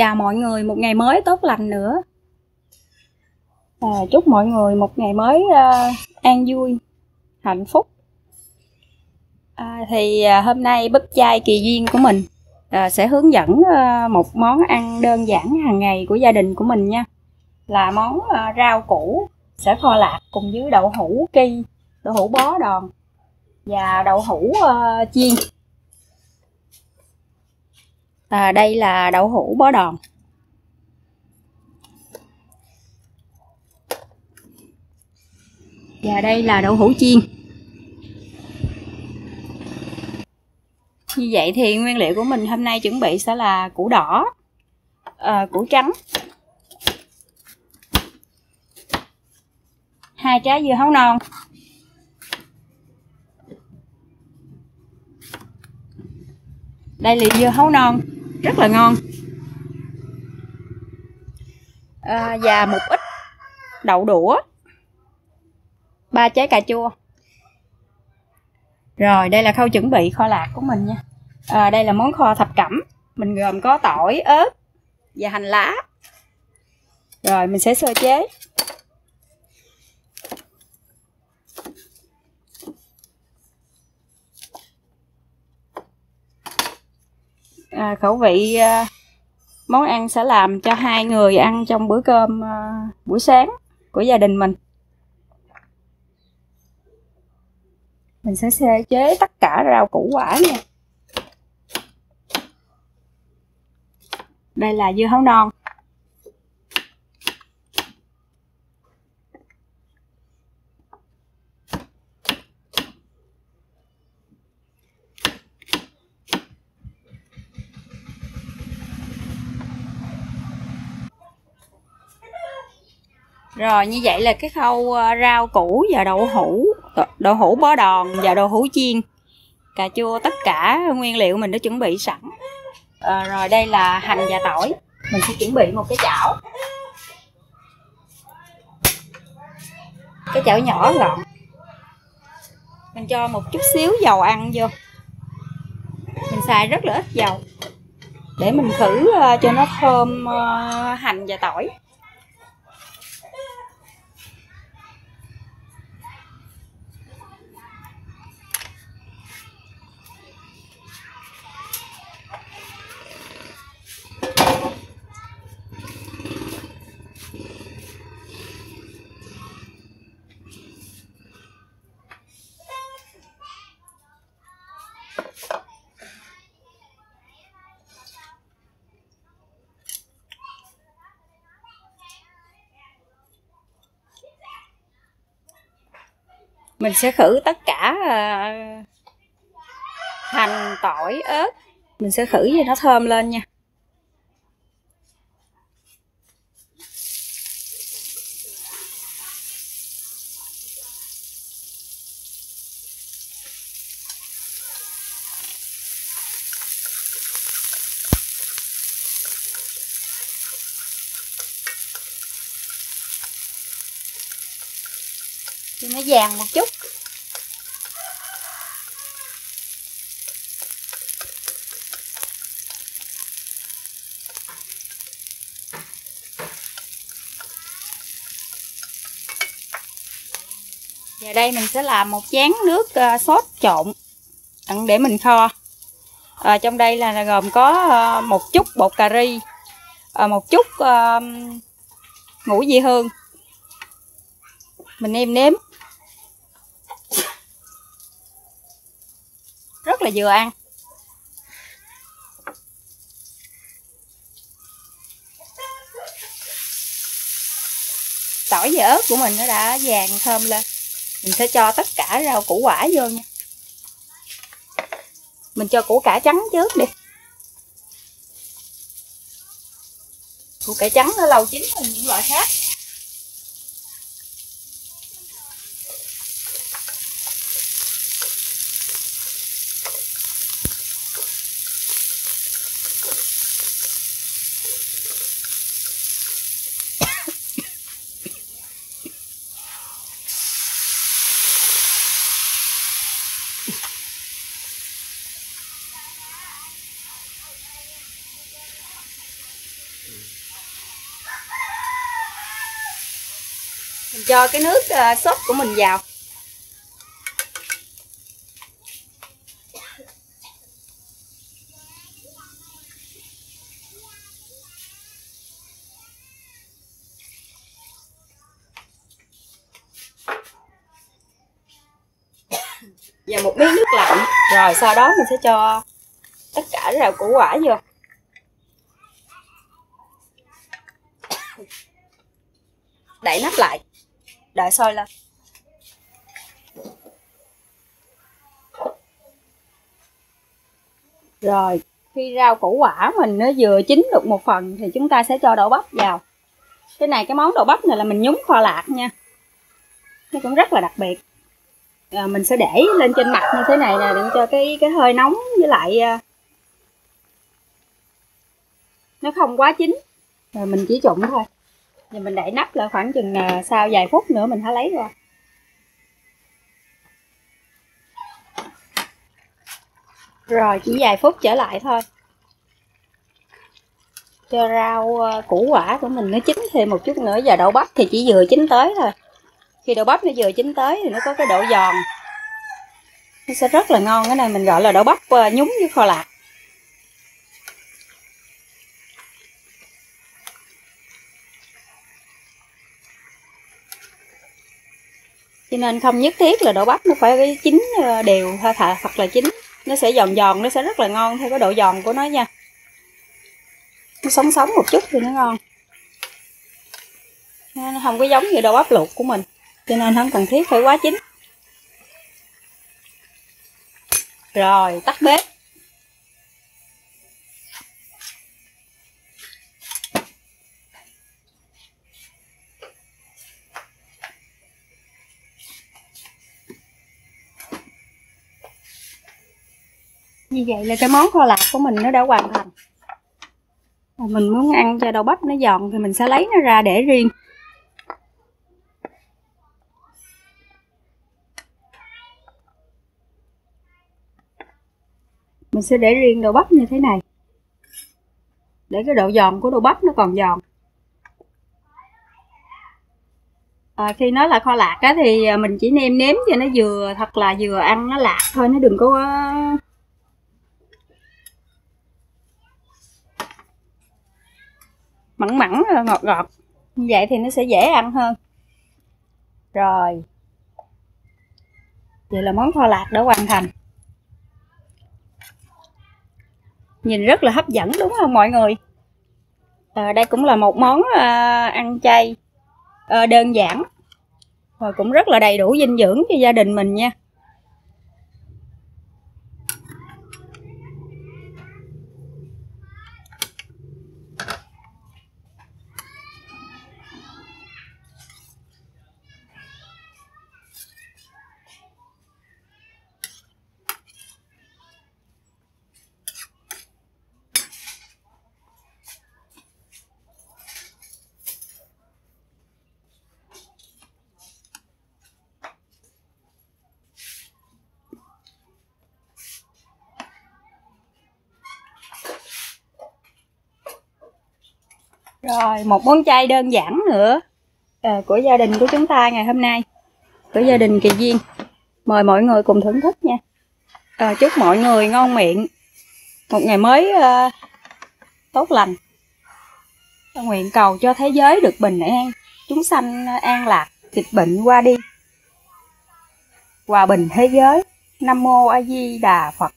chào mọi người một ngày mới tốt lành nữa. À, chúc mọi người một ngày mới uh, an vui hạnh phúc. À, thì uh, hôm nay búp chai kỳ duyên của mình uh, sẽ hướng dẫn uh, một món ăn đơn giản hàng ngày của gia đình của mình nha. Là món uh, rau củ sẽ kho lạc cùng với đậu hũ ki đậu hũ bó đòn và đậu hũ uh, chiên à, đây là đậu hũ bó đòn. Và đây là đậu hũ chiên. Như vậy thì nguyên liệu của mình hôm nay chuẩn bị sẽ là củ đỏ à, củ trắng. Hai trái dưa hấu non. Đây là dưa hấu non rất là ngon. À, và một ít đậu đũa. Ba trái cà chua. Rồi đây là khâu chuẩn bị kho lạc của mình nha. À, đây là món kho thập cẩm. Mình gồm có tỏi ớt và hành lá. Rồi mình sẽ sơ chế. À, khẩu vị à, món ăn sẽ làm cho hai người ăn trong bữa cơm à, buổi sáng của gia đình mình. Mình sẽ sơ chế tất cả rau củ quả nha. Đây là dưa hấu non. Rồi như vậy là cái khâu ờ, rau củ và đậu hũ đậu hũ bó đòn và đậu hũ chiên. Cà chua tất cả nguyên liệu mình đã chuẩn bị sẵn. À, rồi đây là hành và tỏi. Mình sẽ chuẩn bị một cái chảo. Cái chảo nhỏ gọn. Mình cho một chút xíu dầu ăn vô. Mình xài rất là ít dầu để mình khử ờ, cho nó thơm hành và tỏi. Mình sẽ khử tất cả ờ, hành, tỏi, ớt. Mình sẽ khử cho nó thơm lên nha. Cho nó vàng một chút Giờ đây mình sẽ làm một chén nước uh, sốt trộn để mình kho. À, trong đây là gồm có uh, một chút bột cà ri, uh, một chút ngũ vị hương. Mình nêm nếm. Rất là vừa ăn. Tỏi và ớt của mình nó đã vàng thơm lên. Mình sẽ cho tất cả rau củ quả vô nha. Mình cho củ cải trắng trước đi. Củ cải trắng nó lâu chín hơn những loại khác. Cho cái nước ờ, sốt của mình vào. Và một miếng nước lạnh. Rồi, sau đó mình sẽ cho tất cả rau củ quả vô. Đậy nắp lại đợi sôi lên. Rồi khi rau củ quả mình nó vừa chín được một phần thì chúng ta sẽ cho đậu bắp vào. Cái này cái món đậu bắp này là mình nhúng kho lạc nha. Nó cũng rất là đặc biệt. À, mình sẽ để lên trên mặt như thế này nè để cho cái cái hơi nóng với lại à, nó không quá chín. Rồi mình chỉ trụng thôi rồi mình đậy nắp lại khoảng chừng à, sau vài phút nữa mình hãy lấy ra rồi, chỉ vài phút trở lại thôi. Cho rau ờ, củ quả của mình nó chín thêm một chút nữa. Và đậu bắp thì chỉ vừa chín tới thôi. Khi đậu bắp nó vừa chín tới thì nó có cái độ giòn. Nó sẽ rất là ngon. Cái này mình gọi là đậu bắp ờ, nhúng với kho lạc. Cho nên không nhất thiết là đậu bắp, nó phải chín ờ, đều đều hay thật là chín. Nó sẽ giòn giòn, nó sẽ rất là ngon theo cái độ giòn của nó nha. Nó sống sống một chút thì nó ngon. Nó không có giống như đậu bắp luộc của mình, cho nên không cần thiết phải quá chín. Rồi, tắt bếp. Như vậy là cái món kho lạc của mình nó đã hoàn thành. Và mình muốn ăn cho đậu bắp nó giòn thì mình sẽ lấy nó ra để riêng. Mình sẽ để riêng đậu bắp như thế này. Để cái độ giòn của đậu bắp nó còn giòn. À, khi nó là kho lạc á thì mình chỉ nêm nếm cho nó vừa thật là vừa ăn nó lạc thôi nó đừng có mặn mặn ờ, ngọt ngọt. Như vậy thì nó sẽ dễ ăn hơn. Rồi. Vậy là món kho lạc đã hoàn thành. Nhìn rất là hấp dẫn đúng không mọi người? À, đây cũng là một món à, ăn chay à, đơn giản và cũng rất là đầy đủ dinh dưỡng cho gia đình mình nha. Rồi, một món chay đơn giản nữa à, của gia đình của chúng ta ngày hôm nay. Của gia đình Kỳ Duyên. Mời mọi người cùng thưởng thức nha. À, chúc mọi người ngon miệng. Một ngày mới uh, tốt lành. Nguyện cầu cho thế giới được bình an, chúng sanh an lạc, dịch bệnh qua đi. Hòa bình thế giới. Nam mô A Di Đà Phật.